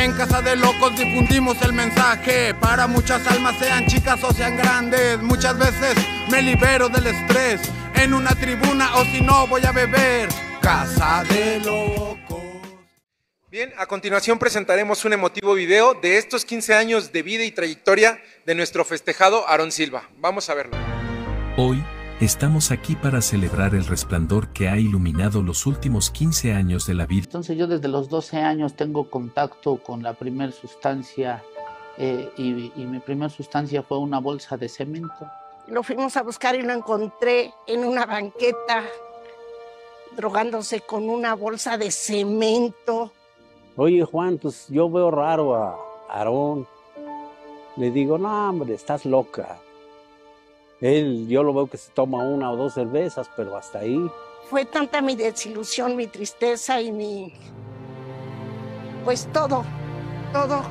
En casa de locos difundimos el mensaje para muchas almas, sean chicas o sean grandes. Muchas veces me libero del estrés en una tribuna o si no voy a beber. Casa de locos. Bien, a continuación presentaremos un emotivo video de estos 15 años de vida y trayectoria de nuestro festejado Aarón Silva. Vamos a verlo. Hoy, estamos aquí para celebrar el resplandor que ha iluminado los últimos 15 años de la vida. Entonces yo desde los 12 años tengo contacto con la primera sustancia eh, y, y mi primera sustancia fue una bolsa de cemento. Lo fuimos a buscar y lo encontré en una banqueta, drogándose con una bolsa de cemento. Oye, Juan, pues yo veo raro a Aarón. Le digo, no, hombre, estás loca. Él, yo lo veo que se toma una o dos cervezas, pero hasta ahí. Fue tanta mi desilusión, mi tristeza y mi... Pues todo, todo,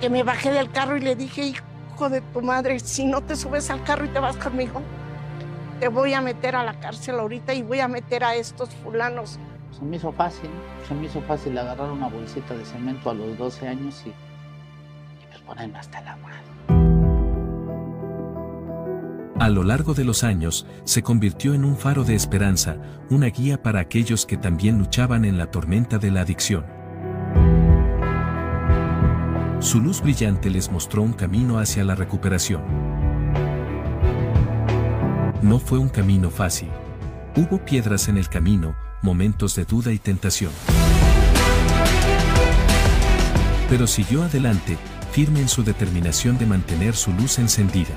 que me bajé del carro y le dije, hijo de tu madre, si no te subes al carro y te vas conmigo, te voy a meter a la cárcel ahorita y voy a meter a estos fulanos. Se me hizo fácil, se me hizo fácil agarrar una bolsita de cemento a los 12 años y, y pues ponerme hasta la madre. A lo largo de los años, se convirtió en un faro de esperanza, una guía para aquellos que también luchaban en la tormenta de la adicción. Su luz brillante les mostró un camino hacia la recuperación. No fue un camino fácil. Hubo piedras en el camino, momentos de duda y tentación. Pero siguió adelante, firme en su determinación de mantener su luz encendida.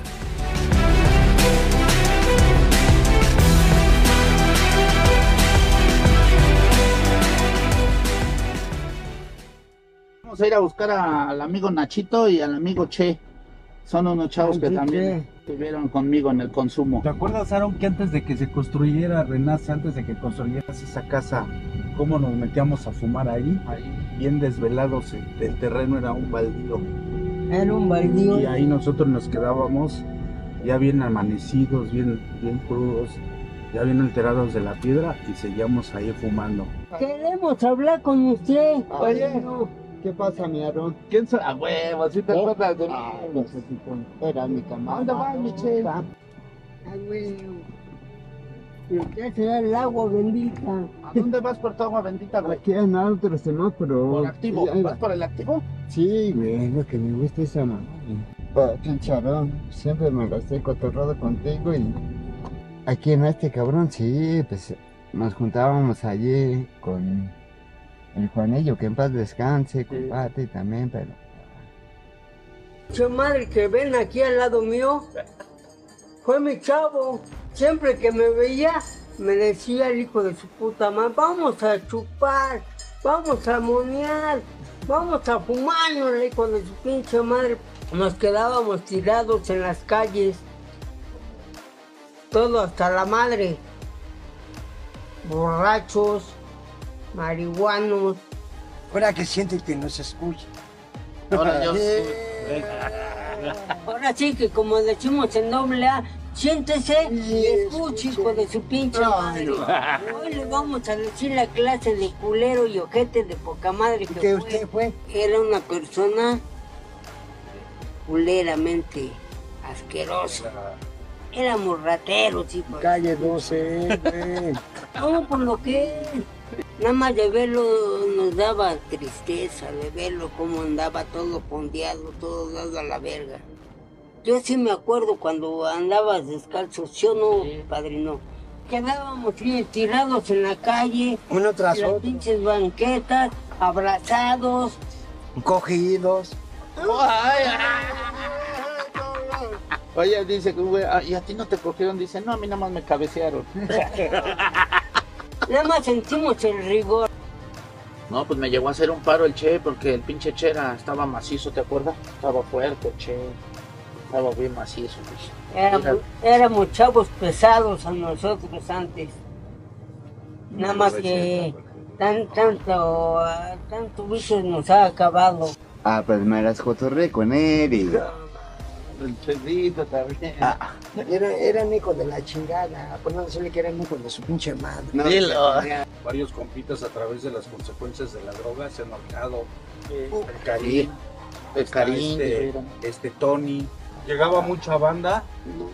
Vamos a ir a buscar a- al amigo Nachito y al amigo Che. Son unos chavos que también estuvieron conmigo en el consumo. ¿Te acuerdas, Aaron, que antes de que se construyera Renace, antes de que construyeras esa casa, cómo nos metíamos a fumar ahí? Bien desvelados, el, el terreno era un baldío. Era un baldío. Y ahí nosotros nos quedábamos ya bien amanecidos, bien, bien crudos, ya bien alterados de la piedra y seguíamos ahí fumando. Queremos hablar con usted. Oye. ¿Qué pasa, mi Aarón? ¿Quién soy? A huevo, ¿sí te acuerdas de mí? Ah, no sé si mi camarada. ¿Dónde vas, mi Che? Ay, güey. Ya será el agua bendita. ¿A dónde vas por tu agua bendita, güey? Aquí en otros no, pero. ¿Por activo? Ahí va. ¿Vas por el activo? Sí, güey, es lo que me gusta esa mamá. Pa, pinche Aarón, siempre me lo estoy cotorrado contigo y. Aquí en este cabrón, sí, pues nos juntábamos allí con el Juanillo, que en paz descanse, con Pati también, pero. Su madre que ven aquí al lado mío fue mi chavo. Siempre que me veía, me decía el hijo de su puta madre, vamos a chupar, vamos a monear, vamos a fumar, el hijo de su pinche madre. Nos quedábamos tirados en las calles, todo hasta la madre, borrachos, marihuanos. Ahora que siente que nos escucha. Ahora yo Ahora sí que como decimos en doble A, siéntese y escuche, hijo de su pinche madre. Hoy le vamos a decir la clase de culero y ojete de poca madre que ¿Qué fue. usted fue? Era una persona culeramente asquerosa. Éramos rateros, hijo. Calle 12, güey. No, por lo que es. Nada más de verlo nos daba tristeza, de verlo cómo andaba todo pondeado, todo dado a la verga. Yo sí me acuerdo cuando andabas descalzo, ¿sí o no, padrino? Quedábamos bien tirados en la calle, Uno tras en las otro. pinches banquetas, abrazados. Cogidos. Oye, dice que, güey, ah, ¿y a ti no te cogieron? Dice, no, a mí nada más me cabecearon. Nada más sentimos el rigor. No, pues me llegó a hacer un paro el Che, porque el pinche Che era, estaba macizo, ¿te acuerdas? Estaba fuerte, Che. Estaba bien macizo. pues. Éramos, éramos chavos pesados a nosotros antes. Nada más que tan, tanto, tanto vicio nos ha acabado. Ah, pues me las cotorré con él y. El Chedito también. Ah, Era, eran hijos de la chingada. Por no decirle que eran hijos de su pinche madre. no, Dilo. Varios compitas a través de las consecuencias de la droga se han ahorcado, el Karim, el Karim, este, este Tony. Llegaba mucha banda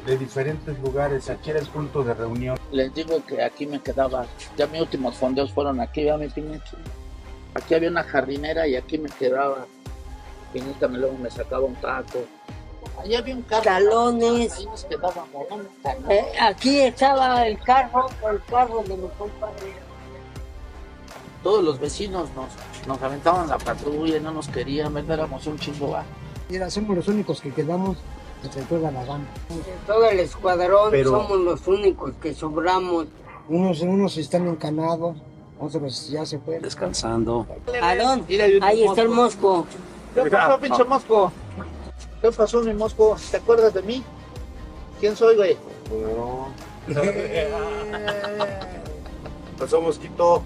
de diferentes lugares. Aquí era el punto de reunión. Les digo que aquí me quedaba, ya mis últimos fondeos fueron aquí, ya mi pinche. Aquí había una jardinera y aquí me quedaba. Pinita me luego me sacaba un taco. Allá había un carro. Talones. Ahí nos quedábamos, ¿no? Eh, aquí estaba el carro, el carro de mi compadre. Todos los vecinos nos, nos aventaban la patrulla y no nos querían, ¿verdad? Éramos un chingo. Mira, somos los únicos que quedamos entre toda la banda. Todo el escuadrón Pero- somos los únicos que sobramos. Unos, unos están encanados, otros ya se fueron. Descansando. Aarón, ahí está el mosco. ¿Qué pasó, pinche mosco? ¿Qué pasó, mi mosco? ¿Te acuerdas de mí? ¿Quién soy, güey? Pasó mosquito.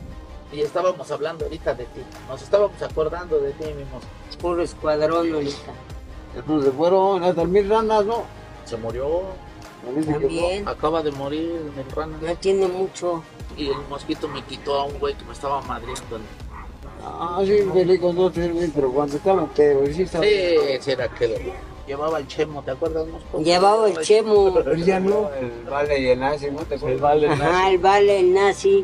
Y estábamos hablando ahorita de ti. Nos estábamos acordando de ti, mi mosco. Puro escuadrón ahorita. No se fueron a dormir ranas, ¿no? Se murió. También. Acaba de morir el rana. Ya tiene mucho. Y el mosquito me quitó a un güey que me estaba madriendo. Ah, sí, peleé con dos, tres mil, pero cuando estaba pedo, sí estaba. Sí, sí era aquel. Llevaba el chemo, ¿te acuerdas? Llevaba el chemo. Pero ya no. El vale y el nazi, ¿no te acuerdas? El vale, Ajá, el vale, el nazi.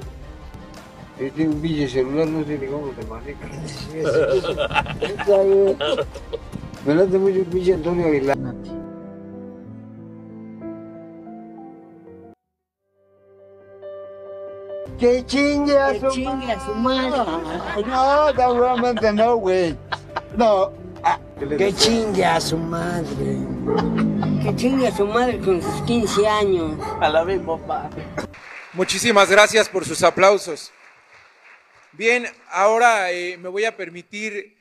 Tiene un biche celular, no sé ni cómo te maneja. Me late mucho el pinche Antonio Aguilar. Que chingue a Que su chingue a su madre. No, seguramente no, güey. No. Que chingue a su madre. Que chingue a su madre con sus 15 años. A la vez, papá. Muchísimas gracias por sus aplausos. Bien, ahora eh, me voy a permitir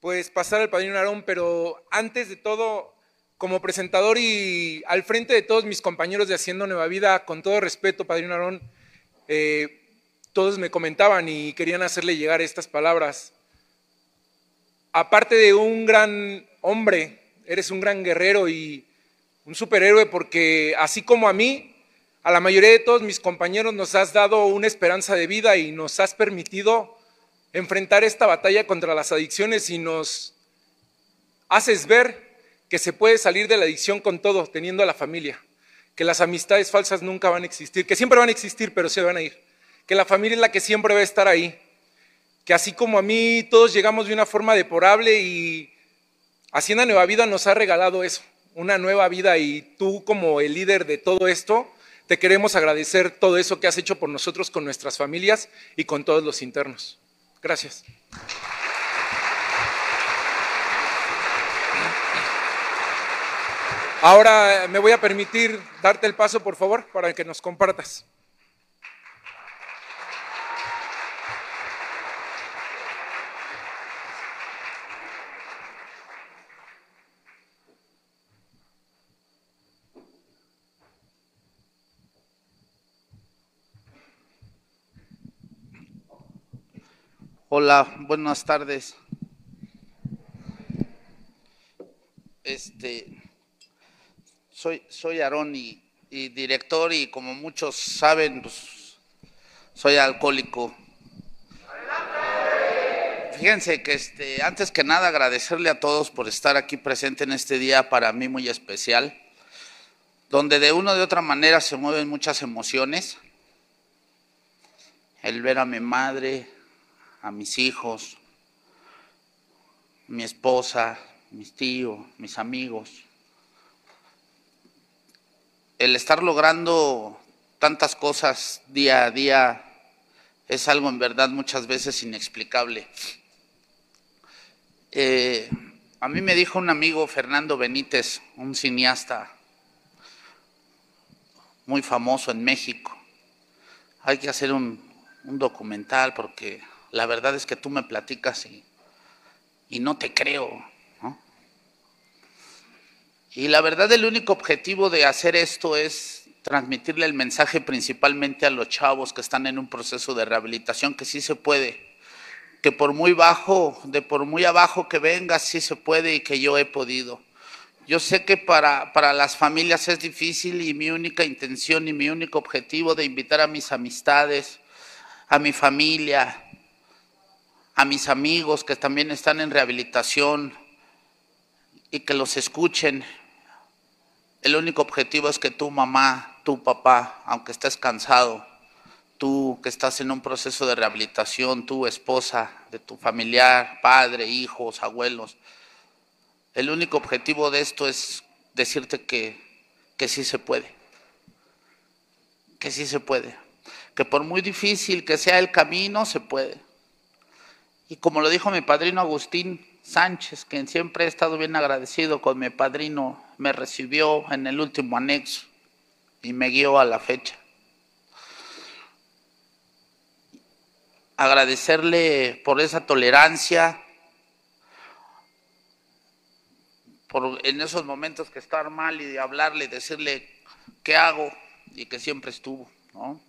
pues pasar al padrino Aarón, pero antes de todo, como presentador y al frente de todos mis compañeros de Haciendo Nueva Vida, con todo respeto, padrino Aarón, eh, todos me comentaban y querían hacerle llegar estas palabras. Aparte de un gran hombre, eres un gran guerrero y un superhéroe porque así como a mí, a la mayoría de todos mis compañeros nos has dado una esperanza de vida y nos has permitido enfrentar esta batalla contra las adicciones y nos haces ver que se puede salir de la adicción con todo, teniendo a la familia, que las amistades falsas nunca van a existir, que siempre van a existir, pero se van a ir, que la familia es la que siempre va a estar ahí, que así como a mí todos llegamos de una forma deplorable y Hacienda Nueva Vida nos ha regalado eso, una nueva vida y tú como el líder de todo esto, te queremos agradecer todo eso que has hecho por nosotros con nuestras familias y con todos los internos. Gracias. Ahora me voy a permitir darte el paso, por favor, para que nos compartas. Hola, buenas tardes. Este, soy, soy Aarón y, director y como muchos saben, pues, soy alcohólico. Fíjense que este, antes que nada agradecerle a todos por estar aquí presente en este día para mí muy especial, donde de una o de otra manera se mueven muchas emociones. El ver a mi madre, a mis hijos, mi esposa, mis tíos, mis amigos. El estar logrando tantas cosas día a día es algo en verdad muchas veces inexplicable. Eh, a mí me dijo un amigo, Fernando Benítez, un cineasta muy famoso en México, hay que hacer un, documental porque la verdad es que tú me platicas y no te creo. Y la verdad el único objetivo de hacer esto es transmitirle el mensaje principalmente a los chavos que están en un proceso de rehabilitación que sí se puede, que por muy bajo, de por muy abajo que venga, sí se puede y que yo he podido. Yo sé que para, para las familias es difícil y mi única intención y mi único objetivo de invitar a mis amistades, a mi familia, a mis amigos que también están en rehabilitación y que los escuchen. El único objetivo es que tu mamá, tu papá, aunque estés cansado, tú que estás en un proceso de rehabilitación, tu esposa, de tu familiar, padre, hijos, abuelos, el único objetivo de esto es decirte que, que sí se puede, que sí se puede, que por muy difícil que sea el camino, se puede. Y como lo dijo mi padrino Agustín Sánchez, quien siempre he estado bien agradecido con mi padrino, me recibió en el último anexo y me guió a la fecha. Agradecerle por esa tolerancia, por en esos momentos que estar mal y de hablarle, decirle qué hago y que siempre estuvo, ¿no?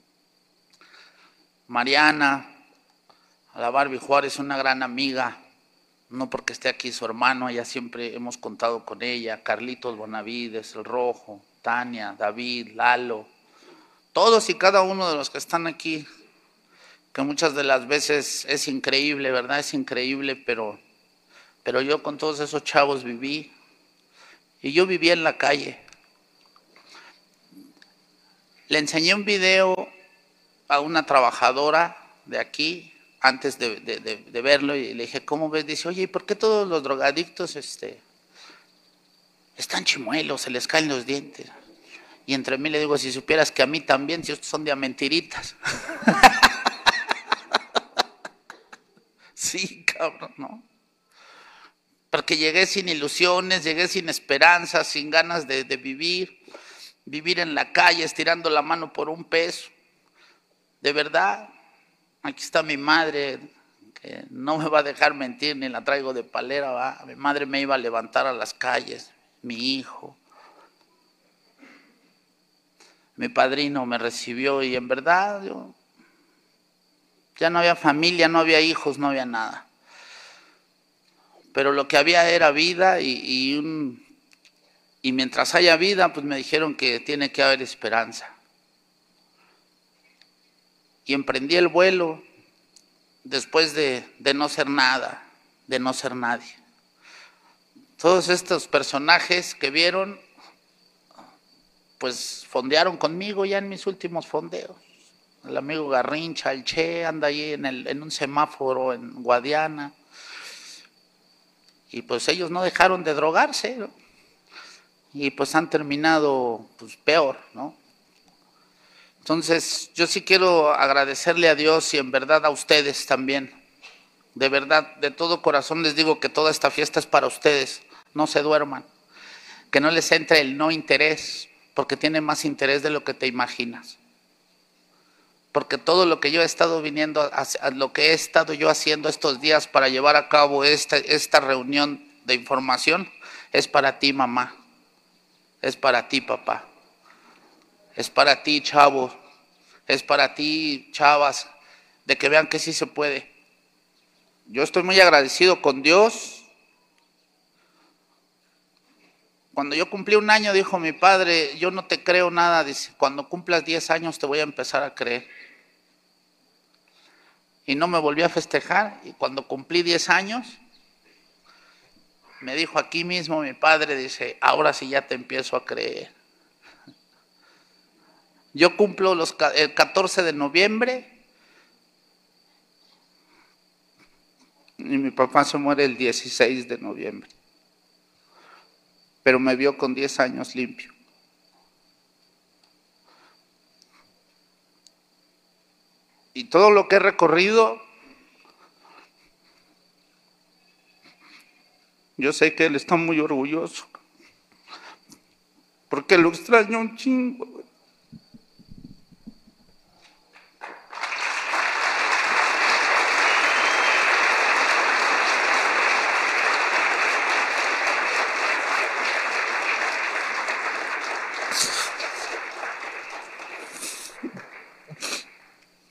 Mariana, a la Barbie Juárez, una gran amiga, no porque esté aquí su hermano, ya siempre hemos contado con ella, Carlitos Bonavides, El Rojo, Tania, David, Lalo, todos y cada uno de los que están aquí, que muchas de las veces es increíble, ¿verdad? Es increíble, pero, pero yo con todos esos chavos viví, y yo vivía en la calle. Le enseñé un video a una trabajadora de aquí, antes de, verlo y le dije, ¿cómo ves? Dice, oye, ¿y por qué todos los drogadictos este, están chimuelos, se les caen los dientes? Y entre mí le digo, si supieras que a mí también, si estos son de mentiritas. sí, cabrón, ¿no? Porque llegué sin ilusiones, llegué sin esperanzas, sin ganas de, de vivir, vivir en la calle estirando la mano por un peso. De verdad, Aquí está mi madre, que no me va a dejar mentir, ni la traigo de palera. Mi madre me iba a levantar a las calles, mi hijo. Mi padrino me recibió y en verdad yo, ya no había familia, no había hijos, no había nada. Pero lo que había era vida y, y, y mientras haya vida, pues me dijeron que tiene que haber esperanza y emprendí el vuelo después de, no ser nada, de no ser nadie. Todos estos personajes que vieron, pues fondearon conmigo ya en mis últimos fondeos. El amigo Garrincha, el Che, anda ahí en, el, en un semáforo en Guadiana. Y pues ellos no dejaron de drogarse, ¿no? Y pues han terminado pues peor, ¿no? Entonces, yo sí quiero agradecerle a Dios y en verdad a ustedes también. De verdad, de todo corazón les digo que toda esta fiesta es para ustedes. No se duerman. Que no les entre el no interés, porque tiene más interés de lo que te imaginas. Porque todo lo que yo he estado viniendo, lo que he estado yo haciendo estos días para llevar a cabo esta reunión de información, es para ti, mamá. Es para ti, papá es para ti, chavo, es para ti, chavas, de que vean que sí se puede. Yo estoy muy agradecido con Dios. Cuando yo cumplí un año, dijo mi padre, yo no te creo nada, dice, cuando cumplas 10 años te voy a empezar a creer. Y no me volví a festejar, y cuando cumplí 10 años, me dijo aquí mismo mi padre, dice, ahora sí ya te empiezo a creer. Yo cumplo los, el 14 de noviembre y mi papá se muere el 16 de noviembre. Pero me vio con 10 años limpio. Y todo lo que he recorrido, yo sé que él está muy orgulloso. Porque lo extraño un chingo.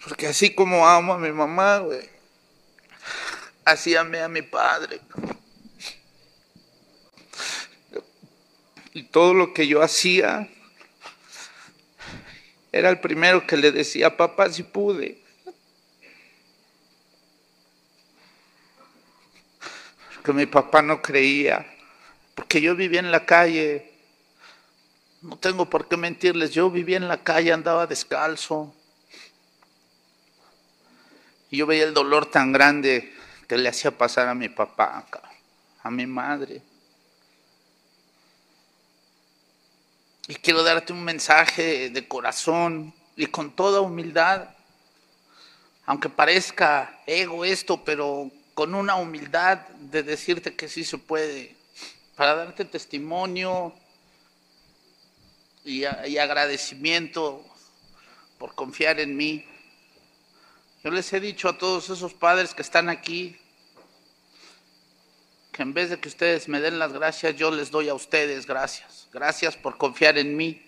Porque así como amo a mi mamá, güey, así amé a mi padre. Y todo lo que yo hacía, era el primero que le decía, papá, si pude. porque mi papá no creía, porque yo vivía en la calle. No tengo por qué mentirles, yo vivía en la calle, andaba descalzo. Y yo veía el dolor tan grande que le hacía pasar a mi papá, a mi madre. Y quiero darte un mensaje de corazón y con toda humildad, aunque parezca ego esto, pero con una humildad de decirte que sí se puede, para darte testimonio y, y agradecimiento por confiar en mí. Yo les he dicho a todos esos padres que están aquí, que en vez de que ustedes me den las gracias, yo les doy a ustedes gracias. Gracias por confiar en mí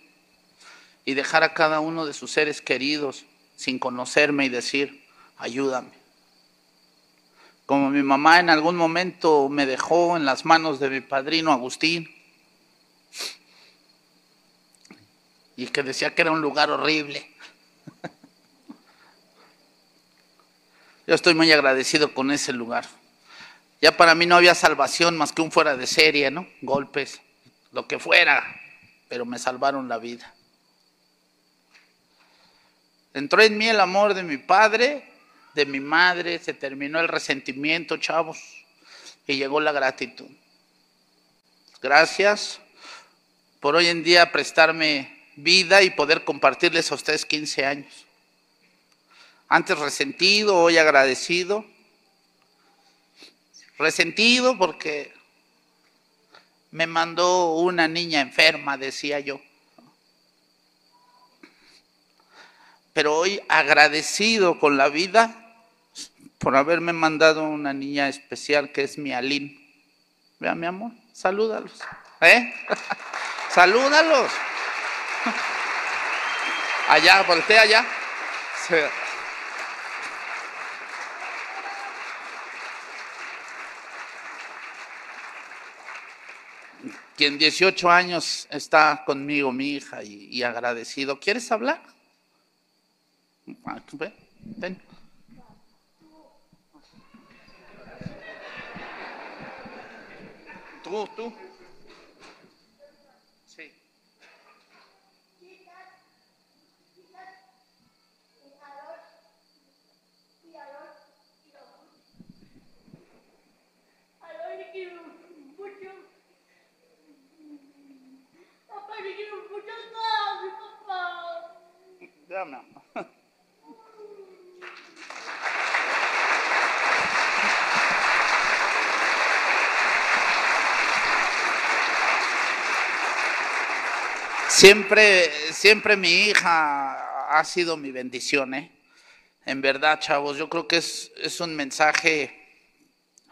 y dejar a cada uno de sus seres queridos sin conocerme y decir, ayúdame. Como mi mamá en algún momento me dejó en las manos de mi padrino Agustín y que decía que era un lugar horrible. Yo estoy muy agradecido con ese lugar. Ya para mí no había salvación más que un fuera de serie, ¿no? Golpes lo que fuera, pero me salvaron la vida. Entró en mí el amor de mi padre, de mi madre, se terminó el resentimiento, chavos, y llegó la gratitud. Gracias por hoy en día prestarme vida y poder compartirles a ustedes 15 años. Antes resentido, hoy agradecido. Resentido porque me mandó una niña enferma, decía yo. Pero hoy agradecido con la vida por haberme mandado una niña especial que es mi Aline. Vea, mi amor, salúdalos. ¿Eh? salúdalos. Allá, voltea allá. Quien 18 años está conmigo, mi hija, y, agradecido. ¿Quieres hablar? Ah, ven. Tú, tú. Siempre, siempre mi hija ha sido mi bendición, ¿eh? En verdad, chavos, yo creo que es, es un mensaje,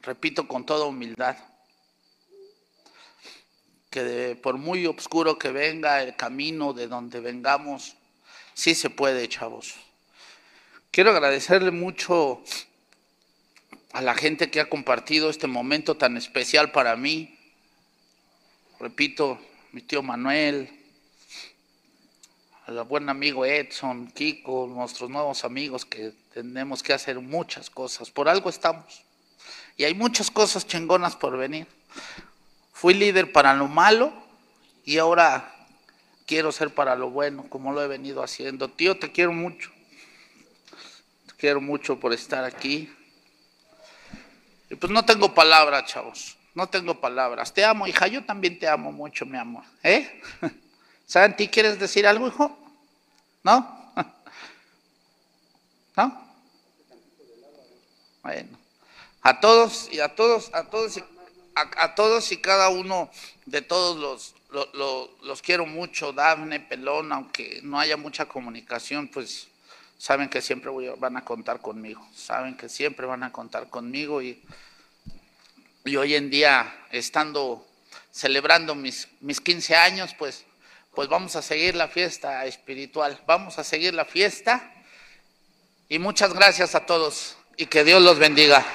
repito, con toda humildad que por muy oscuro que venga el camino de donde vengamos, sí se puede, chavos. Quiero agradecerle mucho a la gente que ha compartido este momento tan especial para mí. Repito, mi tío Manuel, al buen amigo Edson, Kiko, nuestros nuevos amigos que tenemos que hacer muchas cosas. Por algo estamos. Y hay muchas cosas chingonas por venir. Fui líder para lo malo y ahora quiero ser para lo bueno, como lo he venido haciendo. Tío, te quiero mucho. Te quiero mucho por estar aquí. Y pues no tengo palabras, chavos. No tengo palabras. Te amo, hija. Yo también te amo mucho, mi amor. ¿Eh? Santi, ¿quieres decir algo, hijo? ¿No? ¿No? Bueno. A todos y a todos, a todos y a, todos y cada uno de todos los, los, quiero mucho, Dafne, Pelón, aunque no haya mucha comunicación, pues saben que siempre van a contar conmigo, saben que siempre van a contar conmigo y, y hoy en día, estando celebrando mis, mis 15 años, pues, pues vamos a seguir la fiesta espiritual, vamos a seguir la fiesta y muchas gracias a todos y que Dios los bendiga.